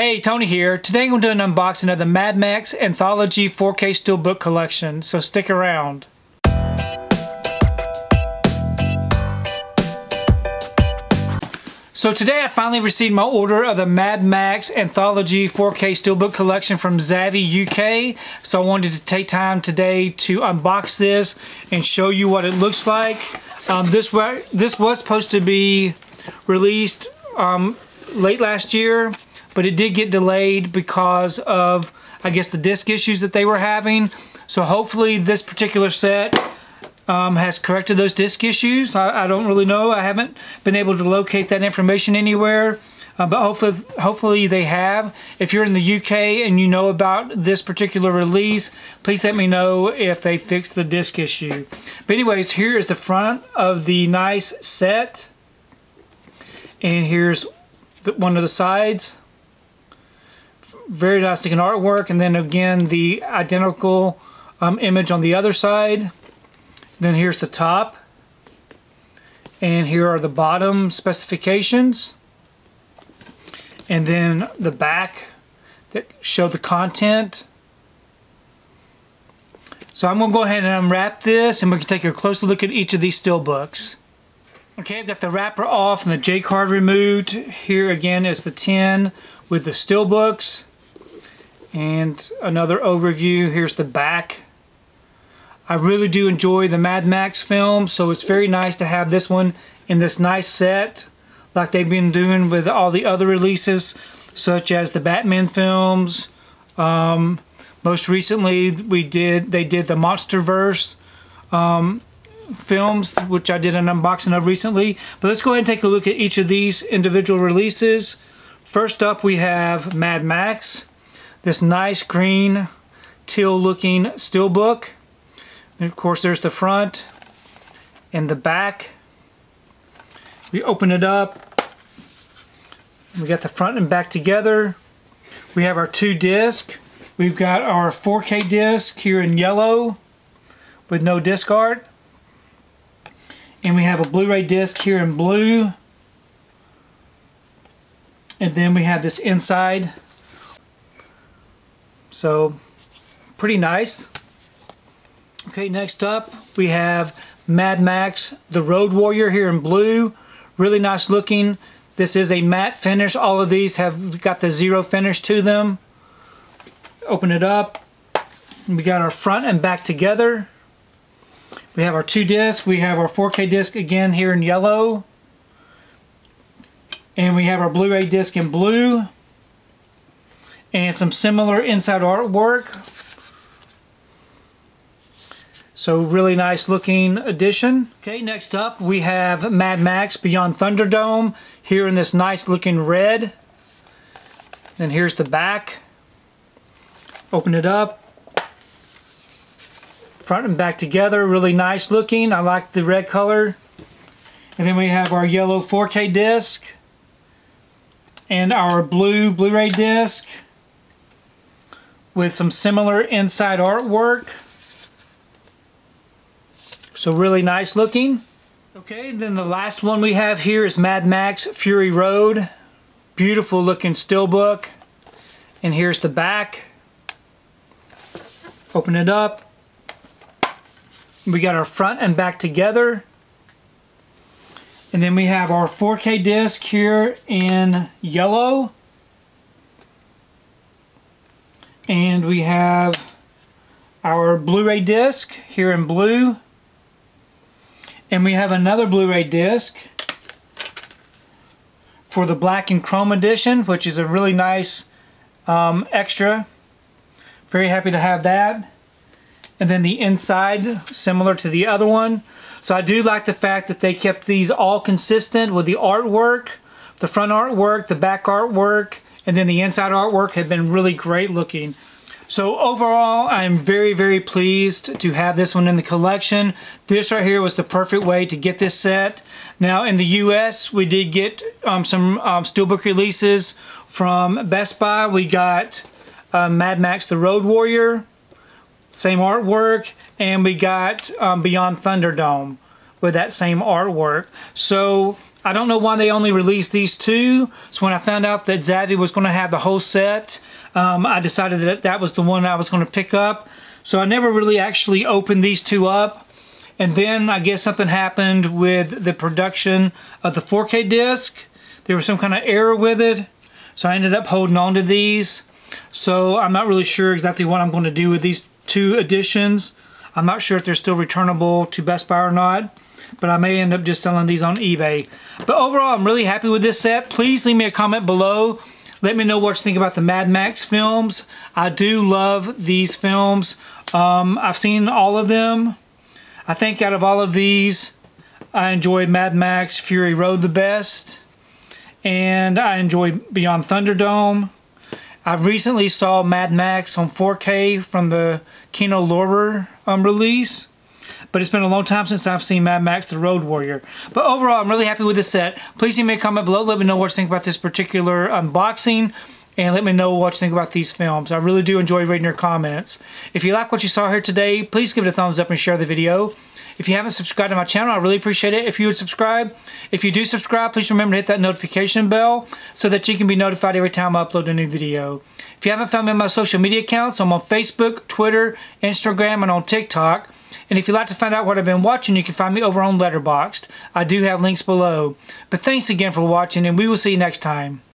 Hey, Tony here. Today I'm going to do an unboxing of the Mad Max Anthology 4K Steelbook Collection, so stick around. So today I finally received my order of the Mad Max Anthology 4K Steelbook Collection from Zavvi UK. So I wanted to take time today to unbox this and show you what it looks like. Um, this, this was supposed to be released um, late last year but it did get delayed because of, I guess, the disc issues that they were having. So hopefully this particular set um, has corrected those disc issues. I, I, don't really know. I haven't been able to locate that information anywhere. Uh, but hopefully, hopefully they have. If you're in the UK and you know about this particular release, please let me know if they fixed the disc issue. But anyways, here is the front of the nice set. And here's the, one of the sides very nice looking artwork and then again the identical um, image on the other side. Then here's the top. And here are the bottom specifications. And then the back that show the content. So I'm going to go ahead and unwrap this and we can take a closer look at each of these steelbooks. Okay, I've got the wrapper off and the J card removed. Here again is the tin with the steelbooks And another overview, here's the back. I really do enjoy the Mad Max film, so it's very nice to have this one in this nice set like they've been doing with all the other releases such as the Batman films. Um, most recently we did they did the Monsterverse um, films which I did an unboxing of recently. But let's go ahead and take a look at each of these individual releases. First up we have Mad Max this nice green teal looking steelbook. And of course there's the front and the back. We open it up. We got the front and back together. We have our two disc. We've got our 4K disc here in yellow with no disc art. And we have a Blu-ray disc here in blue. And then we have this inside so pretty nice. Okay, next up we have Mad Max, the Road Warrior here in blue. Really nice looking. This is a matte finish. All of these have got the zero finish to them. Open it up. We got our front and back together. We have our two discs. We have our 4K disc again here in yellow. And we have our Blu-ray disc in blue and some similar inside artwork. So really nice looking addition. Okay, next up we have Mad Max Beyond Thunderdome here in this nice looking red. Then here's the back. Open it up. Front and back together, really nice looking. I like the red color. And then we have our yellow 4K disc and our blue Blu-ray disc with some similar inside artwork. So really nice looking. Okay, then the last one we have here is Mad Max Fury Road. Beautiful looking steelbook. And here's the back. Open it up. We got our front and back together. And then we have our 4K disc here in yellow. And we have our Blu-ray disc here in blue. And we have another Blu-ray disc for the black and chrome edition, which is a really nice um, extra. Very happy to have that. And then the inside, similar to the other one. So I do like the fact that they kept these all consistent with the artwork, the front artwork, the back artwork, and then the inside artwork had been really great looking. So overall, I'm very, very pleased to have this one in the collection. This right here was the perfect way to get this set. Now in the US, we did get um, some um, Steelbook releases from Best Buy. We got uh, Mad Max The Road Warrior, same artwork, and we got um, Beyond Thunderdome with that same artwork. So I don't know why they only released these two. So when I found out that Zavvi was going to have the whole set, um, I decided that that was the one I was going to pick up. So I never really actually opened these two up. And then I guess something happened with the production of the 4K disc. There was some kind of error with it. So I ended up holding on to these. So I'm not really sure exactly what I'm going to do with these two editions. I'm not sure if they're still returnable to Best Buy or not. But I may end up just selling these on eBay. But overall, I'm really happy with this set. Please leave me a comment below. Let me know what you think about the Mad Max films. I do love these films. Um, I've seen all of them. I think out of all of these, I enjoyed Mad Max Fury Road the best. And I enjoyed Beyond Thunderdome. I recently saw Mad Max on 4K from the Kino Lorber um, release. But it's been a long time since I've seen Mad Max The Road Warrior. But overall, I'm really happy with this set. Please leave me a comment below. Let me know what you think about this particular unboxing and let me know what you think about these films. I really do enjoy reading your comments. If you like what you saw here today, please give it a thumbs up and share the video. If you haven't subscribed to my channel, I really appreciate it if you would subscribe. If you do subscribe, please remember to hit that notification bell so that you can be notified every time I upload a new video. If you haven't found me on my social media accounts, I'm on Facebook, Twitter, Instagram, and on TikTok. And if you'd like to find out what I've been watching, you can find me over on Letterboxd. I do have links below. But thanks again for watching, and we will see you next time.